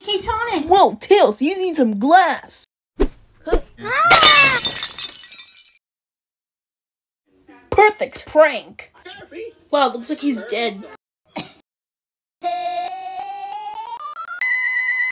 Hey, Sonic! Whoa, Tails, you need some glass. Perfect prank. Wow, looks like he's dead.